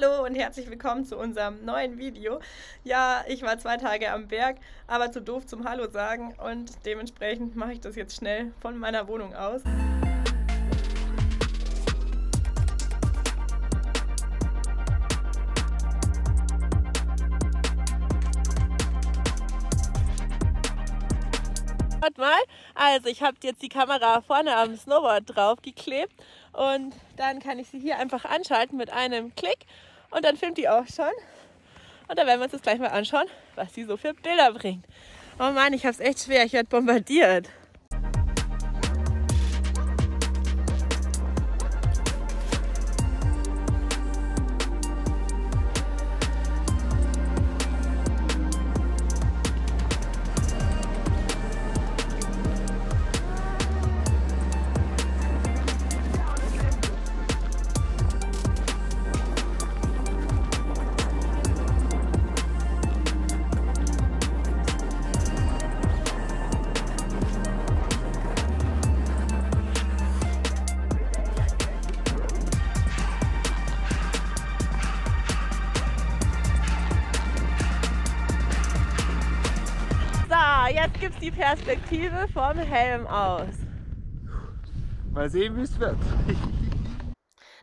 Hallo und herzlich willkommen zu unserem neuen Video. Ja, ich war zwei Tage am Berg, aber zu doof zum Hallo sagen und dementsprechend mache ich das jetzt schnell von meiner Wohnung aus. Warte mal, also ich habe jetzt die Kamera vorne am Snowboard draufgeklebt und dann kann ich sie hier einfach anschalten mit einem Klick und dann filmt die auch schon. Und dann werden wir uns das gleich mal anschauen, was sie so für Bilder bringt. Oh Mann, ich habe es echt schwer, ich werde bombardiert. Jetzt gibt es die Perspektive vom Helm aus. Mal sehen, wie es wird.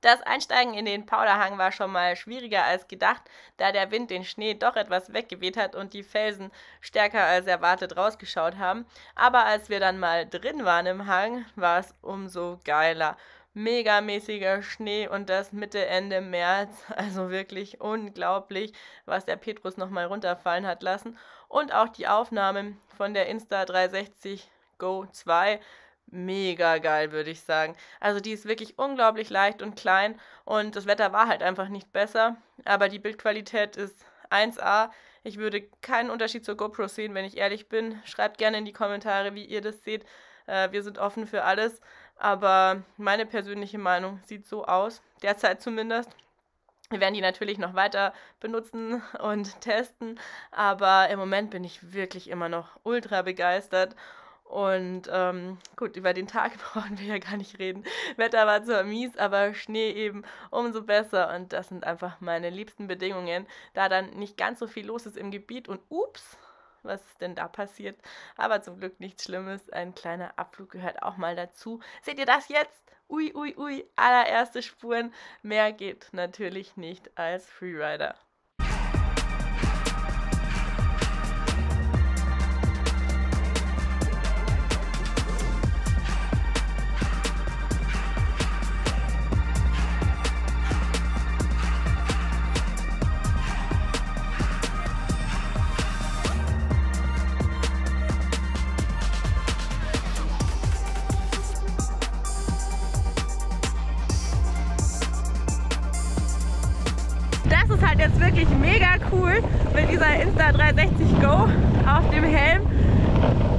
Das Einsteigen in den Powderhang war schon mal schwieriger als gedacht, da der Wind den Schnee doch etwas weggeweht hat und die Felsen stärker als erwartet rausgeschaut haben. Aber als wir dann mal drin waren im Hang, war es umso geiler megamäßiger Schnee und das Mitte, Ende März. Also wirklich unglaublich, was der Petrus nochmal runterfallen hat lassen. Und auch die Aufnahmen von der Insta 360 Go 2. Mega geil, würde ich sagen. Also die ist wirklich unglaublich leicht und klein und das Wetter war halt einfach nicht besser. Aber die Bildqualität ist 1A. Ich würde keinen Unterschied zur GoPro sehen, wenn ich ehrlich bin. Schreibt gerne in die Kommentare, wie ihr das seht. Äh, wir sind offen für alles. Aber meine persönliche Meinung sieht so aus, derzeit zumindest. Wir werden die natürlich noch weiter benutzen und testen, aber im Moment bin ich wirklich immer noch ultra begeistert. Und ähm, gut, über den Tag brauchen wir ja gar nicht reden. Wetter war zwar mies, aber Schnee eben umso besser. Und das sind einfach meine liebsten Bedingungen, da dann nicht ganz so viel los ist im Gebiet. Und ups, was ist denn da passiert. Aber zum Glück nichts Schlimmes. Ein kleiner Abflug gehört auch mal dazu. Seht ihr das jetzt? Ui, ui, ui, allererste Spuren. Mehr geht natürlich nicht als Freerider. Ist halt jetzt wirklich mega cool mit dieser Insta360 Go auf dem Helm.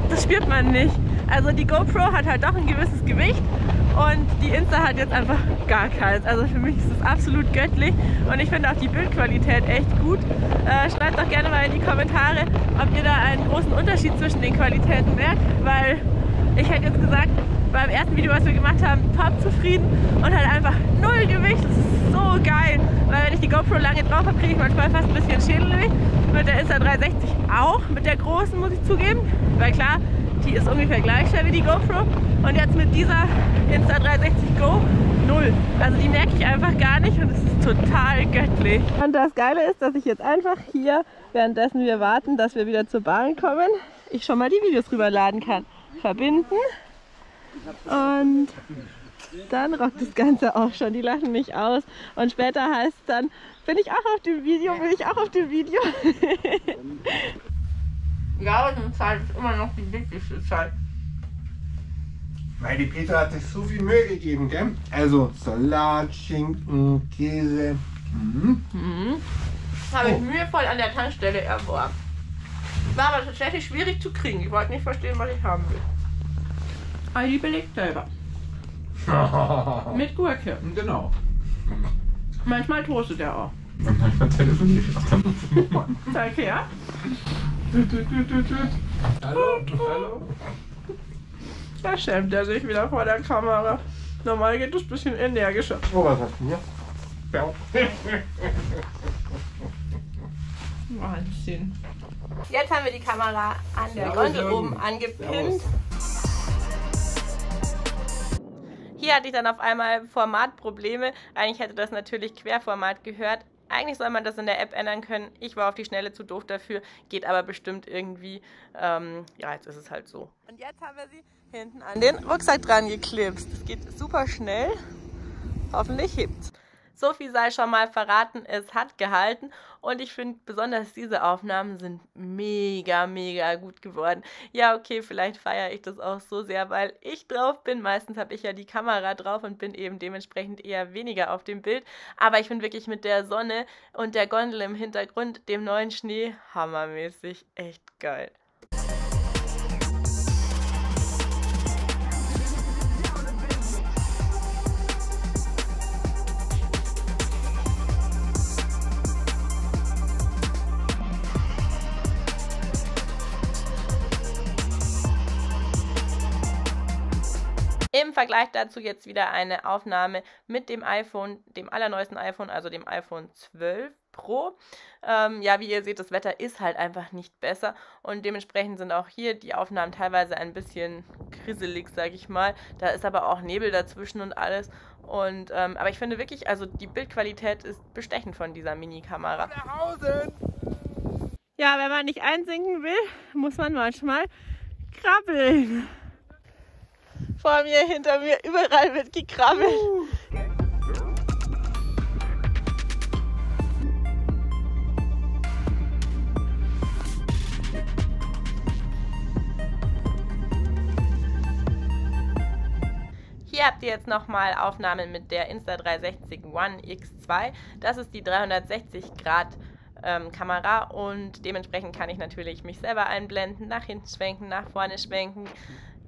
Das spürt man nicht. Also die GoPro hat halt doch ein gewisses Gewicht und die Insta hat jetzt einfach gar keins. Also für mich ist es absolut göttlich und ich finde auch die Bildqualität echt gut. Äh, schreibt doch gerne mal in die Kommentare, ob ihr da einen großen Unterschied zwischen den Qualitäten merkt, weil ich hätte jetzt gesagt, beim ersten Video, was wir gemacht haben, top zufrieden und halt einfach null Gewicht. Das ist so geil, weil wenn ich die GoPro lange drauf habe, kriege ich manchmal fast ein bisschen Schädelgewicht. Mit der Insta360 auch, mit der großen muss ich zugeben, weil klar, die ist ungefähr gleich schwer wie die GoPro und jetzt mit dieser Insta360 Go null. Also die merke ich einfach gar nicht und es ist total göttlich. Und das Geile ist, dass ich jetzt einfach hier, währenddessen wir warten, dass wir wieder zur Bahn kommen, ich schon mal die Videos rüberladen kann. Verbinden und dann rockt das Ganze auch schon. Die lachen mich aus. Und später heißt es dann, bin ich auch auf dem Video, bin ich auch auf dem Video. ja, aber die Zeit ist immer noch die wichtigste Zeit. Weil die Petra hat sich so viel Mühe gegeben, gell? Also Salat, Schinken, Käse. Mhm. Mhm. Habe ich oh. mühevoll an der Tankstelle erworben. War aber tatsächlich schwierig zu kriegen. Ich wollte nicht verstehen, was ich haben will. Aldi belegt selber. Mit Gurke. Genau. Manchmal toastet er auch. Und manchmal telefoniert er. Danke, ja? Hallo, hallo. Da schämt er sich wieder vor der Kamera. Normal geht es ein bisschen energischer. Oh, was hast du hier? Wahnsinn. Jetzt haben wir die Kamera an der Gondel oben angepinnt. Hier hatte ich dann auf einmal Formatprobleme. Eigentlich hätte das natürlich Querformat gehört. Eigentlich soll man das in der App ändern können. Ich war auf die Schnelle zu doof dafür, geht aber bestimmt irgendwie. Ähm, ja, jetzt ist es halt so. Und jetzt haben wir sie hinten an den Rucksack dran geklipst. Es geht super schnell. Hoffentlich hebt's. So viel sei schon mal verraten, es hat gehalten und ich finde besonders diese Aufnahmen sind mega, mega gut geworden. Ja, okay, vielleicht feiere ich das auch so sehr, weil ich drauf bin. Meistens habe ich ja die Kamera drauf und bin eben dementsprechend eher weniger auf dem Bild. Aber ich finde wirklich mit der Sonne und der Gondel im Hintergrund, dem neuen Schnee, hammermäßig, echt geil. Im Vergleich dazu jetzt wieder eine Aufnahme mit dem iPhone, dem allerneuesten iPhone, also dem iPhone 12 Pro. Ähm, ja, wie ihr seht, das Wetter ist halt einfach nicht besser und dementsprechend sind auch hier die Aufnahmen teilweise ein bisschen krisselig, sag ich mal. Da ist aber auch Nebel dazwischen und alles. Und, ähm, aber ich finde wirklich, also die Bildqualität ist bestechend von dieser Mini-Kamera. Ja, wenn man nicht einsinken will, muss man manchmal krabbeln vor mir, hinter mir, überall wird gekrabbelt. Uh. Hier habt ihr jetzt nochmal Aufnahmen mit der Insta360 One X2. Das ist die 360 Grad ähm, Kamera und dementsprechend kann ich natürlich mich selber einblenden, nach hinten schwenken, nach vorne schwenken,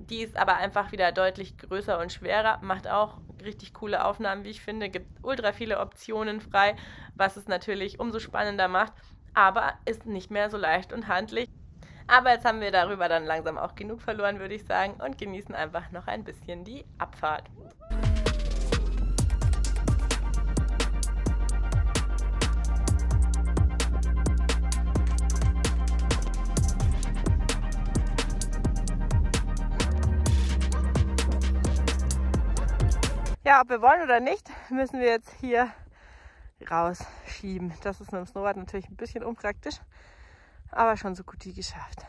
die ist aber einfach wieder deutlich größer und schwerer, macht auch richtig coole Aufnahmen, wie ich finde, gibt ultra viele Optionen frei, was es natürlich umso spannender macht, aber ist nicht mehr so leicht und handlich. Aber jetzt haben wir darüber dann langsam auch genug verloren, würde ich sagen, und genießen einfach noch ein bisschen die Abfahrt. Ja, ob wir wollen oder nicht, müssen wir jetzt hier rausschieben. Das ist mit dem Snowboard natürlich ein bisschen unpraktisch, aber schon so gut wie geschafft.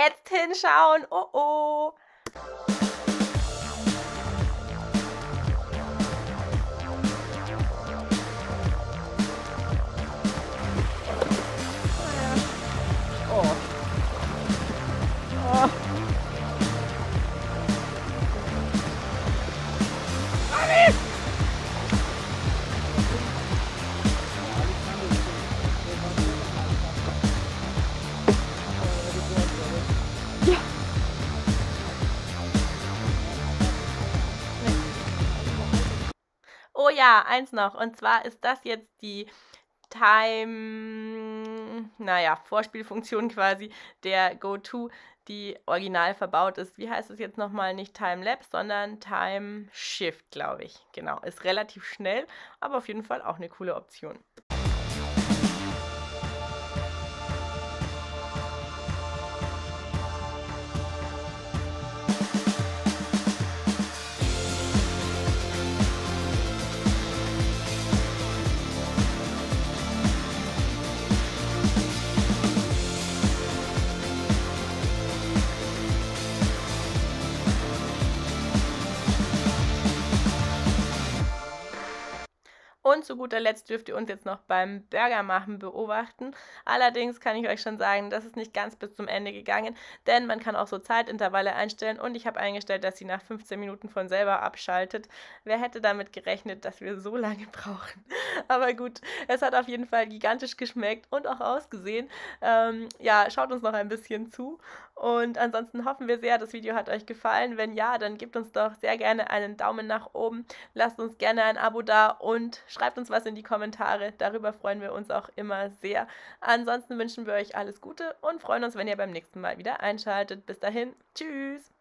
jetzt hinschauen. Oh oh. Oh. oh. Eins noch. Und zwar ist das jetzt die Time, naja, Vorspielfunktion quasi der GoTo, die original verbaut ist. Wie heißt es jetzt nochmal? Nicht Time Lapse, sondern Time Shift, glaube ich. Genau, ist relativ schnell, aber auf jeden Fall auch eine coole Option. Und zu guter Letzt dürft ihr uns jetzt noch beim Burger machen beobachten. Allerdings kann ich euch schon sagen, das ist nicht ganz bis zum Ende gegangen, denn man kann auch so Zeitintervalle einstellen und ich habe eingestellt, dass sie nach 15 Minuten von selber abschaltet. Wer hätte damit gerechnet, dass wir so lange brauchen? Aber gut, es hat auf jeden Fall gigantisch geschmeckt und auch ausgesehen. Ähm, ja, schaut uns noch ein bisschen zu und ansonsten hoffen wir sehr, das Video hat euch gefallen. Wenn ja, dann gebt uns doch sehr gerne einen Daumen nach oben, lasst uns gerne ein Abo da und Schreibt uns was in die Kommentare. Darüber freuen wir uns auch immer sehr. Ansonsten wünschen wir euch alles Gute und freuen uns, wenn ihr beim nächsten Mal wieder einschaltet. Bis dahin, tschüss.